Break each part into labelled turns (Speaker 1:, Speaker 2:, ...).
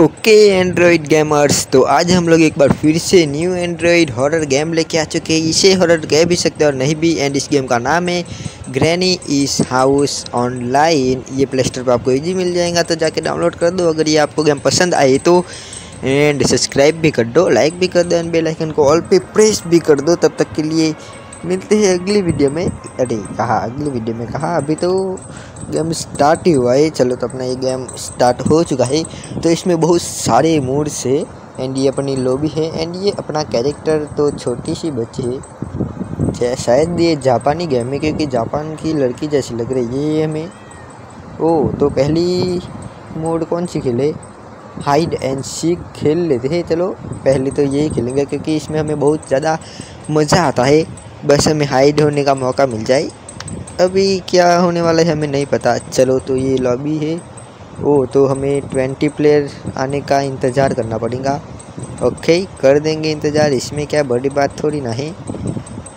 Speaker 1: Okay Android gamers तो आज हम लोग एक बार फिर से न्यू एंड्रॉइड हॉरर गेम लेके आ चुके हैं। इसे हॉरर कह भी सकते हैं और नहीं भी एंड इस गेम का नाम है ग्रैनी इस हाउस ऑनलाइन ये प्ले स्टोर पर आपको इजी मिल जाएगा तो जाके डाउनलोड कर दो। अगर ये आपको गेम पसंद आए तो एंड सब्सक्राइब भी कर दो लाइक भी कर दो एंड बेलाइकन को ऑल पे प्रेस भी कर दो। तब तक के लिए मिलते हैं अगली वीडियो में। अरे, कहा? अगली वीडियो में कहा? अभी तो गेम स्टार्ट ही हुआ है। चलो तो अपना ये गेम स्टार्ट हो चुका है। तो इसमें बहुत सारे मूड्स है एंड ये अपनी लॉबी है एंड ये अपना कैरेक्टर तो छोटी सी बच्ची है। शायद ये जापानी गेम है क्योंकि जापान की लड़की जैसी लग रही है ये हमें। ओ तो पहली मोड कौन सी खेले? हाइड एंड सीख खेल लेते हैं। चलो, पहले तो यही खेलेंगे क्योंकि इसमें हमें बहुत ज़्यादा मज़ा आता है। बस हमें हाइड होने का मौका मिल जाए। अभी क्या होने वाला है हमें नहीं पता। चलो तो ये लॉबी है। ओ तो हमें ट्वेंटी प्लेयर आने का इंतज़ार करना पड़ेगा। ओके कर देंगे इंतज़ार। इसमें क्या बड़ी बात थोड़ी ना है।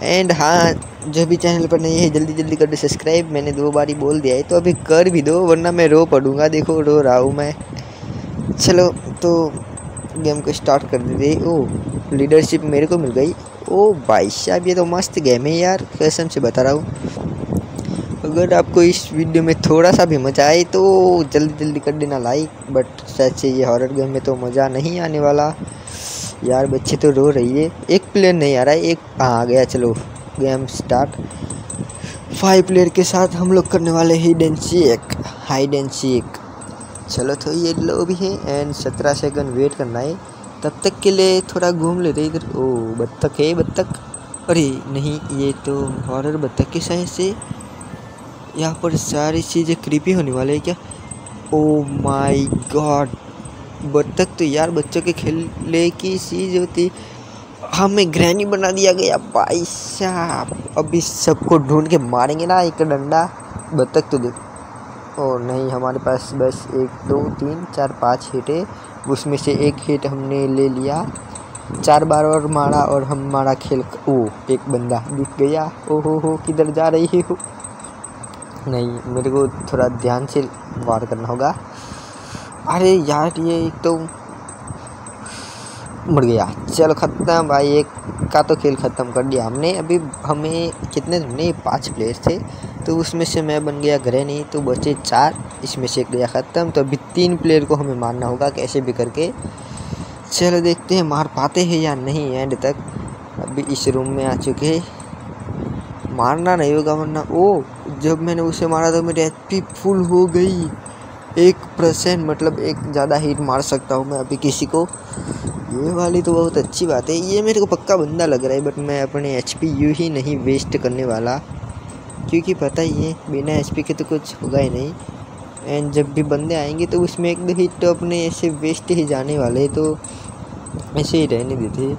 Speaker 1: एंड हाँ जो भी चैनल पर नहीं है, जल्दी जल्दी कर दो सब्सक्राइब मैंने दो बार बोल दिया है तो अभी कर भी दो, वरना मैं रो पड़ूँगा। देखो, रो रहा हूँ मैं। चलो तो गेम को स्टार्ट कर देते ओ लीडरशिप मेरे को मिल गई। ओ, भाई साहब, ये तो मस्त गेम है यार। कसम से बता रहा हूँ। अगर आपको इस वीडियो में थोड़ा सा भी मज़ा आए तो जल्दी जल्दी कर देना लाइक, बट शायद से ये हॉरर गेम में तो मज़ा नहीं आने वाला। यार बच्चे तो रो रही है। एक प्लेयर नहीं आ रहा है, एक आ गया, चलो गेम स्टार्ट फाइव प्लेयर के साथ हम लोग करने वाले hide and seek hide and seek चलो तो ये लो भी है एंड सत्रह सेकंड वेट करना है। तब तक के लिए थोड़ा घूम लेते इधर। ओ, बत्तख है, बत्तख। अरे, नहीं, ये तो हॉरर बत्तख के साइज़ से यहाँ पर सारी चीज़ें क्रीपी होने वाले हैं क्या? ओ माय गॉड बत्तख तो यार बच्चों के खेलने की चीज़ होती। हमें ग्रैनी बना दिया गया, भाई साहब। अभी सबको ढूंढ के मारेंगे ना एक डंडा। बत्तख तो देख ओ नहीं, हमारे पास बस एक, दो, तीन, चार, पाँच हिट। है उसमें से एक हिट हमने ले लिया। चार बार और मारा और हम मारा खेल। ओ एक बंदा दिख गया। ओ हो हो, किधर जा रही हो? नहीं, मेरे को थोड़ा ध्यान से वार करना होगा। अरे यार, ये एक तो मर गया। चलो ख़त्म भाई, एक का तो खेल ख़त्म कर दिया हमने। अभी हमें कितने, हमने पाँच प्लेयर थे तो उसमें से मैं बन गया घरे नहीं तो बचे चार। इसमें से गया ख़त्म। तो अभी तीन प्लेयर को हमें मारना होगा, कैसे भी करके। चलो देखते हैं, मार पाते हैं या नहीं एंड तक। अभी इस रूम में आ चुके मारना नहीं होगा, वरना ओ! जब मैंने उसे मारा तो मेरी एचपी फुल हो गई। एक परसेंट मतलब एक ज़्यादा हीट मार सकता हूँ मैं अभी किसी को। ये वाली तो बहुत अच्छी बात है। ये मेरे को पक्का बंदा लग रहा है बट मैं अपने एच पी यू ही नहीं वेस्ट करने वाला। क्योंकि पता ही है, बिना एचपी के तो कुछ होगा ही नहीं। एंड जब भी बंदे आएँगे तो उसमें एक दो हिट तो अपने ऐसे वेस्ट ही जाने वाले तो ऐसे ही रहने देते।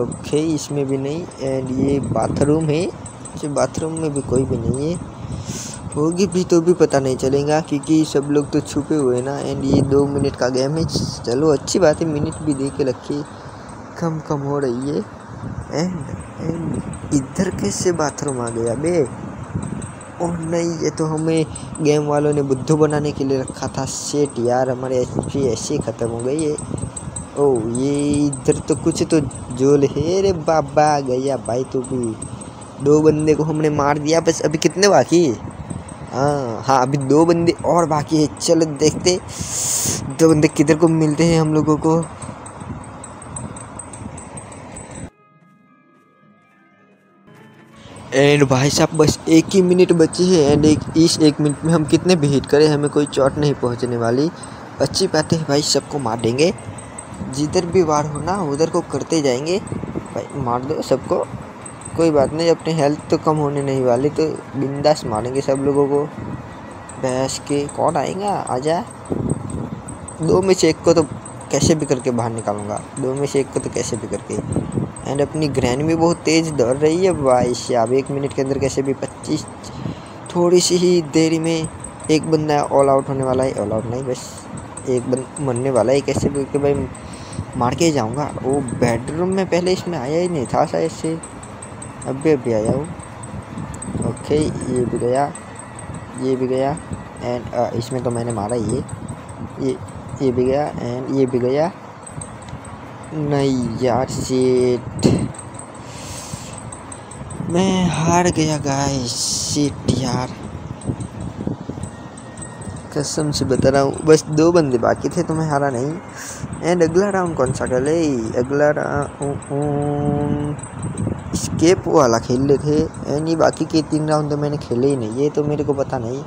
Speaker 1: ओके इसमें भी नहीं। एंड ये बाथरूम है। जो बाथरूम में भी कोई भी नहीं है। होगी भी तो भी पता नहीं चलेगा, क्योंकि सब लोग तो छुपे हुए ना एंड ये दो मिनट का गेम है। चलो, अच्छी बात है मिनट भी दे के रखिए। कम कम हो रही है। एंड एंड इधर कैसे बाथरूम आ गया बे? ओह नहीं, ये तो हमें गेम वालों ने बुद्धू बनाने के लिए रखा था। सेट यार, हमारे एच ऐसे ख़त्म हो गई है। ओह, ये इधर तो कुछ तो जोल है। रे बाबा, गया भाई तो भी। दो बंदे को हमने मार दिया, बस अभी कितने बाकी? हाँ हाँ अभी दो बंदे और बाकी है। चलो, देखते। दो बंदे किधर को मिलते हैं हम लोगों को? एंड भाई साहब, बस एक ही मिनट बची है एंड एक, इस एक मिनट में हम कितने भी हिट करें, हमें कोई चोट नहीं पहुँचने वाली। अच्छी बात है, भाई सबको मार देंगे। जिधर भी वार हो ना, उधर को करते जाएँगे। भाई, मार दो सबको। कोई बात नहीं, अपनी हेल्थ तो कम होने नहीं वाली तो बिंदास मारेंगे सब लोगों को। भैंस के, कौन आएगा? आजा। दो में से एक को तो कैसे भी करके बाहर निकालूँगा। दो में से एक को तो कैसे भी करके। एंड अपनी ग्रैंड भी बहुत तेज़ दौड़ रही है। भाई साहब, एक मिनट के अंदर कैसे भी पच्चीस, थोड़ी सी ही देरी में एक बंदा ऑल आउट होने वाला है। ऑल आउट नहीं, बस एक बंद मरने वाला है। कैसे भी कि भाई मार के जाऊँगा। वो बेडरूम में पहले इसमें आया ही नहीं था शायद से। अभी अभी आया हूँ ओके ये भी गया ये भी गया एंड इसमें तो मैंने मारा ये ये ये भी गया एंड ये भी गया नहीं यार सीट मैं हार गया गाइस सीट यार. कसम से बता रहा हूँ, बस दो बंदे बाकी थे तो मैं हारा नहीं। एंड अगला राउंड कौन सा खेले अगला राउंड स्केप वाला खेल रहे थे। एंड ये बाकी के तीन राउंड तो मैंने खेले ही नहीं। ये तो मेरे को पता नहीं।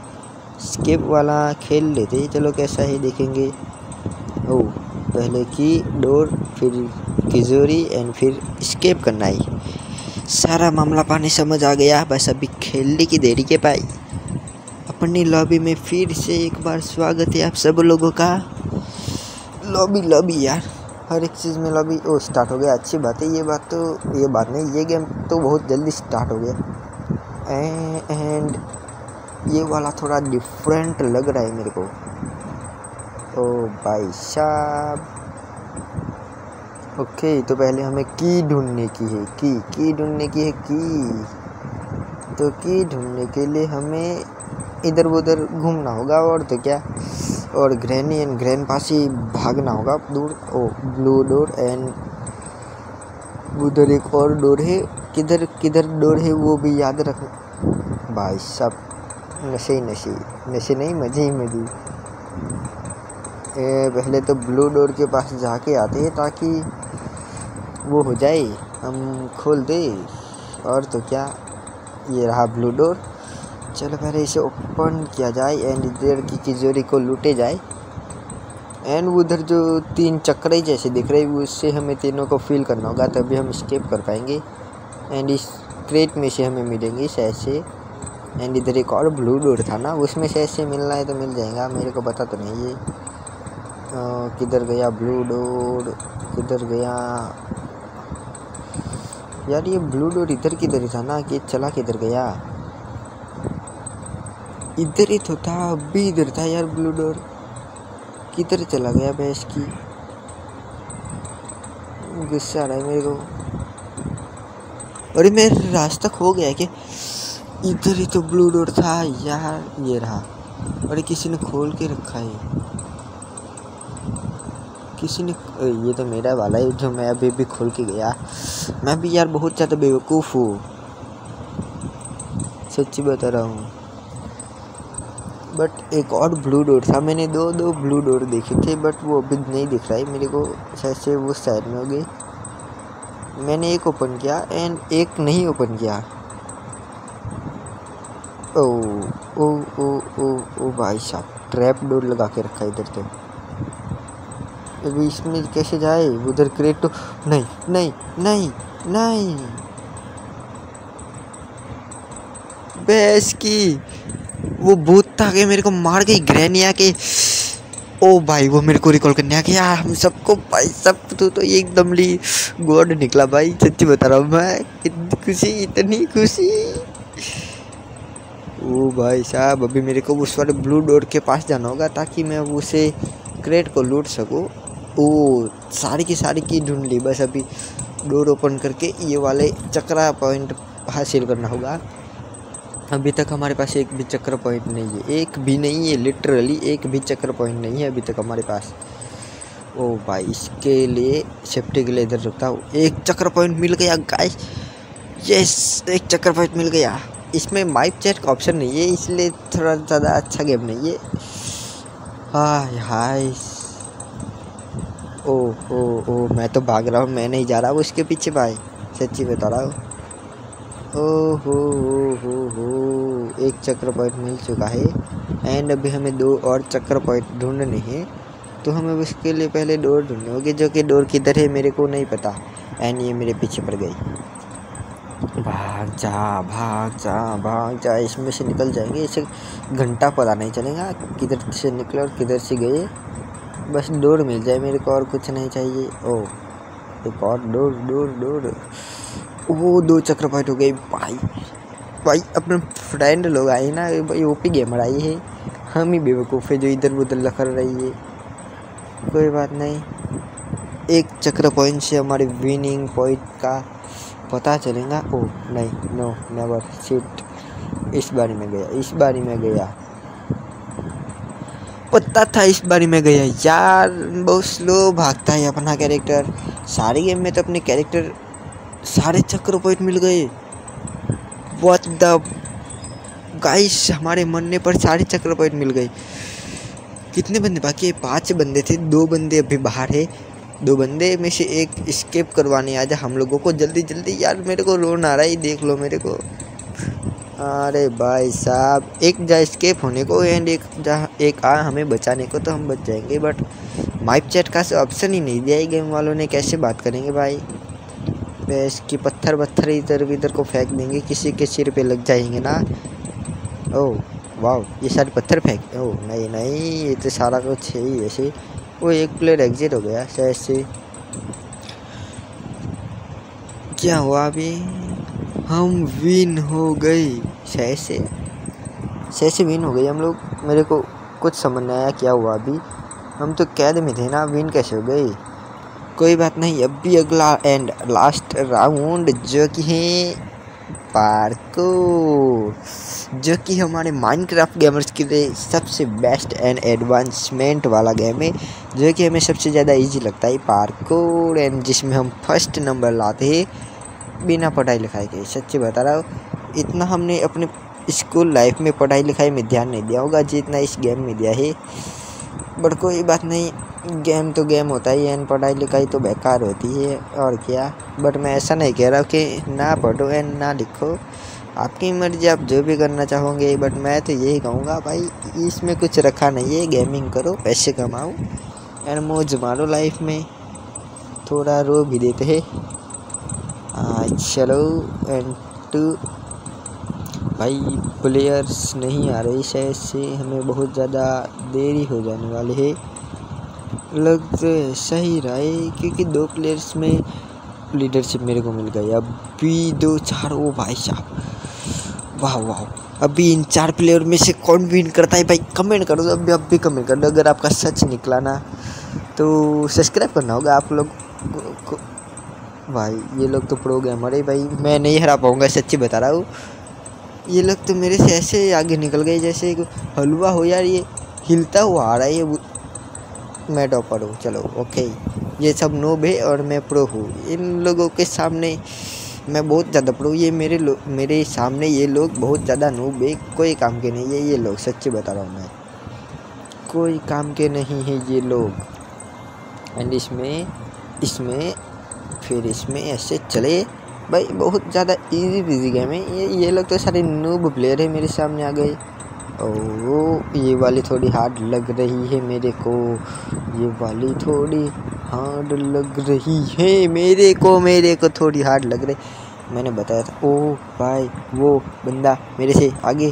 Speaker 1: स्केप वाला खेल थे। चलो कैसा है, देखेंगे। ओ, पहले की डोर, फिर किजोरी एंड फिर स्केप करना ही। सारा मामला पानी समझ आ गया। बस अभी खेलने की देरी के पाई। अपनी लॉबी में फिर से एक बार स्वागत है आप सब लोगों का। लॉबी लॉबी यार। हर एक चीज़ में लॉबी ओ स्टार्ट हो गया। अच्छी बात है, ये बात तो ये बात नहीं, ये गेम तो बहुत जल्दी स्टार्ट हो गया। एंड ये वाला थोड़ा डिफरेंट लग रहा है मेरे को। ओ भाई साहब। ओके तो पहले हमें की ढूँढने की है, की की ढूँढने की है, की। तो की ढूँढने के लिए हमें इधर उधर घूमना होगा और तो क्या। और ग्रैनी एंड ग्रैन पास ही भागना होगा। दूर, ओ ब्लू डोर एंड उधर एक और डोर है। किधर किधर डोर है वो भी याद रख। भाई सब नशे ही नशे नशे नहीं, मज़े ही मज़े। पहले तो ब्लू डोर के पास जाके आते हैं ताकि वो हो जाए, हम खोल दे। और तो क्या, ये रहा ब्लू डोर चलो पहले इसे ओपन किया जाए एंड इधर की तिजोरी को लूटे जाए। एंड उधर जो तीन चक्र जैसे दिख रहे हैं उससे हमें तीनों को फिल करना होगा, तभी हम स्केप कर पाएँगे। एंड इस क्रेट में से हमें मिलेंगे शायद से एंड इधर एक और ब्लू डोर था ना, उसमें से ऐसे मिलना है तो मिल जाएगा, मेरे को पता तो नहीं है। किधर गया ब्लू डोर किधर गया यार ये ब्लू डोर इधर किधर था ना, कि चला किधर गया? इधर ही तो था अभी इधर था यार ब्लू डोर किधर चला गया भैंस की? गुस्सा आ रहा है मेरे को। अरे मेरा रास्ता खो गया क्या? इधर ही तो ब्लू डोर था यार, ये रहा। अरे किसी ने खोल के रखा है। किसी ने ये तो मेरा वाला है जो मैं अभी भी खोल के गया। मैं भी यार बहुत ज़्यादा बेवकूफ़ हूँ। सच्ची बता रहा हूँ। बट एक और ब्लू डोर था। मैंने दो दो ब्लू डोर देखे थे, बट वो अभी नहीं दिख रहा है। मेरे को शायद से वो साइड में हो गई। मैंने एक ओपन किया एंड एक नहीं ओपन किया। ओ ओ ओ ओ ओ भाई साहब, ट्रैप डोर लगा के रखा इधर तो। अभी इसमें कैसे जाए? उधर क्रेट तो नहीं नहीं नहीं नहीं। भैंस की। वो भूत था कि मेरे को मार गई ग्रैनिया आके ओ भाई वो मेरे को रिकॉल करने आ गया। हम सबको भाई सब तो, तो एकदम ली गॉड निकला भाई सच्ची बता रहा हूँ मैं। इतनी खुशी इतनी खुशी। ओ भाई साहब अभी मेरे को उस वाले ब्लू डोर के पास जाना होगा ताकि मैं उसे क्रेट को लूट सकूँ। ओ सारी की सारी की ढूंढ ली बस अभी। डोर ओपन करके ये वाले चक्रा पॉइंट हासिल करना होगा। अभी तक हमारे पास एक भी चक्र पॉइंट नहीं है। एक भी नहीं है लिटरली एक भी चक्र पॉइंट नहीं है अभी तक हमारे पास। ओ भाई, इसके लिए सेफ्टी के लिए इधर रुकता हूँ। एक चक्र पॉइंट मिल गया गाइस यस एक चक्र पॉइंट मिल गया। इसमें माइक चैट का ऑप्शन नहीं है, इसलिए थोड़ा ज़्यादा अच्छा गेम नहीं है। हाय हाय। ओ ओ ओ मैं तो भाग रहा हूँ, मैं नहीं जा रहा हूँ उसके पीछे, भाई। सच्ची बता रहा हूँ। ओ हो हो हो हो। एक चक्र पॉइंट मिल चुका है। एंड अभी हमें दो और चक्र पॉइंट ढूँढने हैं। तो हमें उसके लिए पहले डोर ढूँढने होगी, जो कि डोर किधर है, मेरे को नहीं पता। एंड ये मेरे पीछे पड़ गई। भाग जा भाग जा भाग जा। इसमें से निकल जाएँगे। इसे घंटा पता नहीं चलेगा, किधर से निकले और किधर से गए। बस डोर मिल जाए मेरे को और कुछ नहीं चाहिए। ओ, एक और डोर डोर डोर। वो दो चक्र पॉइंट हो गई भाई भाई, अपने फ्रेंड लोग आए ना भाई ओपी गेमर आई है। हम ही बेवकूफ़ है जो इधर उधर लखर रही है। कोई बात नहीं। एक चक्र पॉइंट से हमारे विनिंग पॉइंट का पता चलेगा। ओ नहीं नो नेवर सीट इस बारी में गया, इस बारी में गया। पता था इस बारी में गया। यार, बहुत स्लो भागता है अपना कैरेक्टर सारे गेम में तो अपने कैरेक्टर सारे चक्र पॉइंट मिल गए। व्हाट द गाइस हमारे मरने पर सारे चक्र पॉइंट मिल गए। कितने बंदे? बाकी है पाँच बंदे थे, दो बंदे अभी बाहर है। दो बंदे में से एक स्केप करवाने आ जा हम लोगों को। जल्दी जल्दी यार, मेरे को रोन आ रहा है देख लो मेरे को। अरे भाई साहब, एक जा स्केप होने को एंड एक जा, एक आ हमें बचाने को तो हम बच जाएँगे बट माइप चैट का से ऑप्शन ही नहीं दिया गेम वालों ने। कैसे बात करेंगे भाई? बस की पत्थर पत्थर इधर इधर को फेंक देंगे। किसी के सिर पे लग जाएँगे ना। ओ वाह ये सारे पत्थर फेंक, ओ, नहीं नहीं, ये तो सारा कुछ है ही ऐसे। वो एक प्लेयर एग्जिट हो गया, शायद से। क्या हुआ अभी? हम विन हो गए, शायद से। शायद से विन हो गई हम लोग, मेरे को कुछ समझ नहीं आया क्या हुआ अभी। हम तो कैद में थे ना विन कैसे हो गई कोई बात नहीं, अब भी अगला एंड लास्ट राउंड जो कि है पार्को, जो कि हमारे माइनक्राफ्ट गेमर्स के लिए सबसे बेस्ट एंड एडवांसमेंट वाला गेम है, जो कि हमें सबसे ज़्यादा इजी लगता है पार्कोर एंड जिसमें हम फ़र्स्ट नंबर लाते हैं बिना पढ़ाई लिखाई के। सच्ची बता रहा हूँ, इतना हमने अपने स्कूल लाइफ में पढ़ाई लिखाई में ध्यान नहीं दिया होगा जितना इस गेम में दिया है। बट कोई बात नहीं गेम तो गेम होता ही है एंड पढ़ाई लिखाई तो बेकार होती है और क्या? बट मैं ऐसा नहीं कह रहा कि ना पढ़ो एंड ना लिखो। आपकी मर्ज़ी, आप जो भी करना चाहोगे बट मैं तो यही कहूँगा भाई, इसमें कुछ रखा नहीं है गेमिंग करो, पैसे कमाओ एंड मौज मारो लाइफ में। थोड़ा रो भी देते हैं। चलो एंड टू भाई प्लेयर्स नहीं आ रहे, शायद से हमें बहुत ज़्यादा देरी हो जाने वाली है। लग तो ऐसा ही रहा है, क्योंकि दो प्लेयर्स में लीडरशिप मेरे को मिल गई। अभी दो चार, ओ भाई साहब। वाह वाह। अभी इन चार प्लेयर में से कौन विन करता है भाई? कमेंट करो, अभी अब भी कमेंट कर दो। अगर आपका सच निकला ना तो सब्सक्राइब करना होगा आप लोग। भाई, ये लोग तो प्रो गेमर है भाई। मैं नहीं हरा पाऊँगा, सच्ची बता रहा हूँ। ये लोग तो मेरे से ऐसे आगे निकल गए, जैसे हलवा हो यार, ये हिलता हुआ आ रहा है, ये मैं टॉपर हूँ, चलो ओके ये सब नोब है और मैं प्रो हूँ। इन लोगों के सामने मैं बहुत ज़्यादा प्रो ये मेरे लोग मेरे सामने ये लोग बहुत ज़्यादा नूब है। कोई काम के नहीं है ये लोग, सच्ची बता रहा हूँ मैं। कोई काम के नहीं है ये लोग। एंड इसमें इसमें फिर इसमें ऐसे चले भाई, बहुत ज़्यादा इजी इजी गेम है। ये ये लोग तो सारे नूब प्लेयर है मेरे सामने आ गए। ओ ये वाली थोड़ी हार्ड लग रही है मेरे को। ये वाली थोड़ी हार्ड लग रही है मेरे को मेरे को थोड़ी हार्ड लग रही। मैंने बताया था। ओ भाई, वो बंदा मेरे से आगे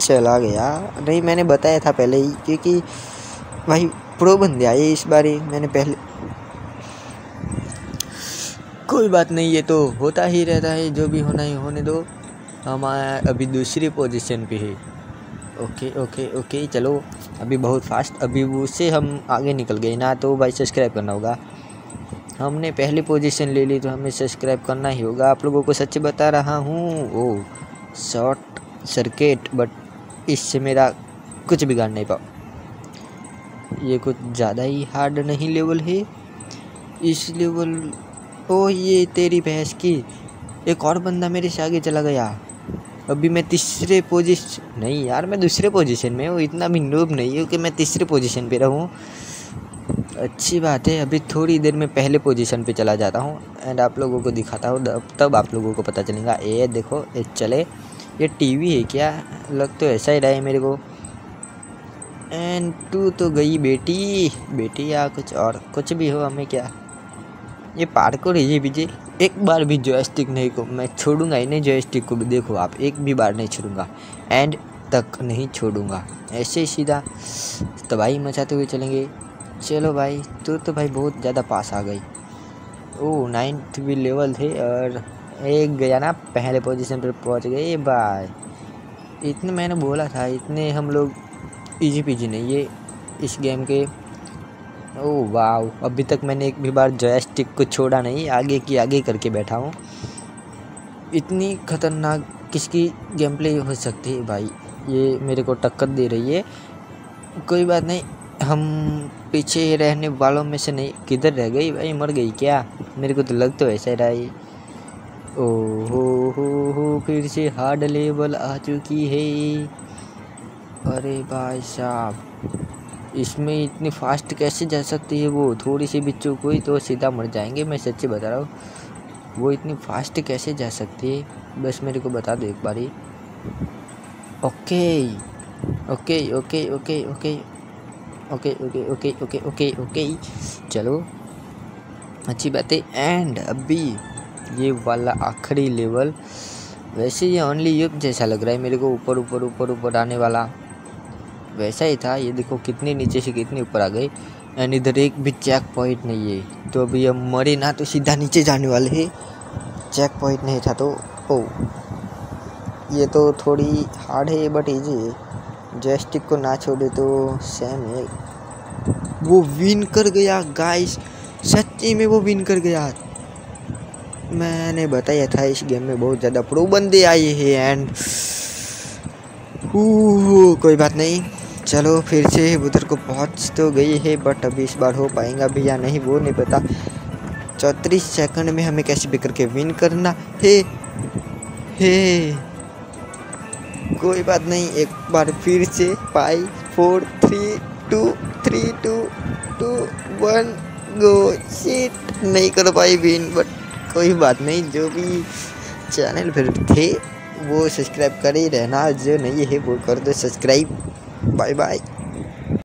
Speaker 1: चला गया। नहीं, मैंने बताया था पहले ही, क्योंकि भाई प्रो बंदे आए इस बार। मैंने पहले कोई बात नहीं, ये तो होता ही रहता है, जो भी होना ही होने दो। हम अभी दूसरी पोजीशन पे है। ओके ओके ओके चलो। अभी बहुत फास्ट अभी उससे हम आगे निकल गए। ना तो भाई सब्सक्राइब करना होगा। हमने पहली पोजीशन ले ली तो हमें सब्सक्राइब करना ही होगा। आप लोगों को सच बता रहा हूँ ओ शॉर्ट सर्किट बट इससे मेरा कुछ बिगाड़ नहीं पाओ। ये कुछ ज़्यादा ही हार्ड नहीं लेवल है। इस लेवल ओ ये तेरी भैंस की। एक और बंदा मेरे से आगे चला गया। अभी मैं तीसरे पोजीशन नहीं यार, मैं दूसरे पोजीशन में हूँ। इतना भी नूब नहीं हूँ कि मैं तीसरे पोजीशन पे रहूँ। अच्छी बात है, अभी थोड़ी देर में पहले पोजीशन पे चला जाता हूँ। एंड आप लोगों को दिखाता हूँ, तब आप लोगों को पता चलेगा। ए, देखो, ए, चले। ये टीवी है क्या? लग तो ऐसा ही रहा है मेरे को। एंड टू तो गई बेटी। बेटी या कुछ और कुछ भी हो हमें क्या? ये पार्कोर है ये विजय एक बार भी जॉयस्टिक नहीं को मैं छोड़ूँगा ही नहीं जॉयस्टिक को भी देखो आप, एक भी बार नहीं छोड़ूँगा। एंड तक नहीं छोड़ूँगा। ऐसे ही सीधा तबाही मचाते हुए चलेंगे। चलो भाई तो तो भाई बहुत ज़्यादा पास आ गई। ओ नाइन्थ भी लेवल थे और एक गया ना, पहले पोजीशन पर पहुँच गए। भाई, इतने मैंने बोला था, इतने हम लोग इजी पीजी नहीं, ये इस गेम के ओह वाह अभी तक मैंने एक भी बार जॉयस्टिक को छोड़ा नहीं, आगे की आगे करके बैठा हूँ। इतनी खतरनाक किसकी गेम प्ले हो सकती है भाई? ये मेरे को टक्कर दे रही है। कोई बात नहीं, हम पीछे रहने वालों में से नहीं, किधर रह गई भाई? मर गई क्या? मेरे को तो लग तो ऐसा रहा है। ओ हो हो हो, फिर से हार्ड लेवल आ चुकी है। अरे भाई साहब। इसमें इतनी फास्ट कैसे जा सकती है वो थोड़ी सी चूक हुई तो सीधा मर जाएँगे मैं सच्ची बता रहा हूँ वो इतनी फास्ट कैसे जा सकती है बस मेरे को बता दो एक बारी okay okay okay okay okay okay okay okay okay okay okay चलो अच्छी बात है एंड अभी ये वाला आखिरी लेवल वैसे ये ओनली युग जैसा लग रहा है मेरे को ऊपर ऊपर ऊपर ऊपर आने वाला वैसा ही था। ये देखो कितने नीचे से कितने ऊपर आ गए एंड इधर एक भी चेक पॉइंट नहीं है। तो अभी हम मरे ना तो सीधा नीचे जाने वाले हैं। चेक पॉइंट नहीं था तो ओ। ये तो थोड़ी हार्ड है बट इजी है। जॉयस्टिक को ना छोड़े तो सेम है। वो विन कर गया गाइस सच्ची में वो विन कर गया। मैंने बताया था इस गेम में बहुत ज़्यादा प्रो बंदे आए हैं एंड कोई बात नहीं। चलो फिर से उधर को पहुँच तो गई है बट अभी इस बार हो पाएगा भी या नहीं वो नहीं पता। चौंतीस सेकंड में हमें कैसे भी करके विन करना है? हे। कोई बात नहीं, एक बार फिर से five four three two three two two one go seat नहीं कर पाई विन बट कोई बात नहीं, जो भी चैनल फिर थे, वो सब्सक्राइब कर ही रहना, जो नहीं है वो कर दो सब्सक्राइब Bye bye.